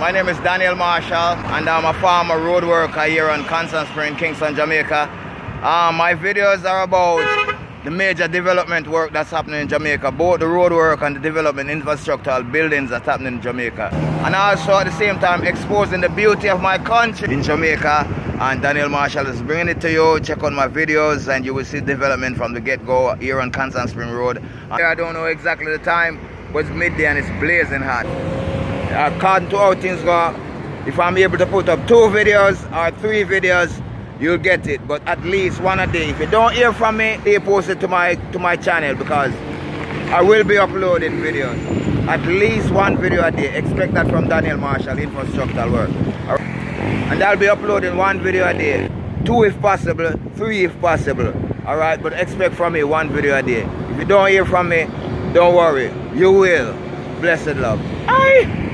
My name is Daniel Marshall and I'm a farmer road worker here on Constant Spring, Kingston, Jamaica. Uh, my videos are about the major development work that's happening in Jamaica, both the road work and the development infrastructural buildings that's happening in Jamaica. And also at the same time exposing the beauty of my country in Jamaica. And Daniel Marshall is bringing it to you. Check out my videos and you will see development from the get-go here on Constant Spring Road. I don't know exactly the time, but it's midday and it's blazing hot according to how things go, if I'm able to put up two videos or three videos, you'll get it. But at least one a day. If you don't hear from me, they post it to my to my channel because I will be uploading videos. At least one video a day. Expect that from Daniel Marshall, infrastructural work. And I'll be uploading one video a day. Two if possible, three if possible. Alright, but expect from me one video a day. If you don't hear from me, don't worry. You will. Blessed love. Aye.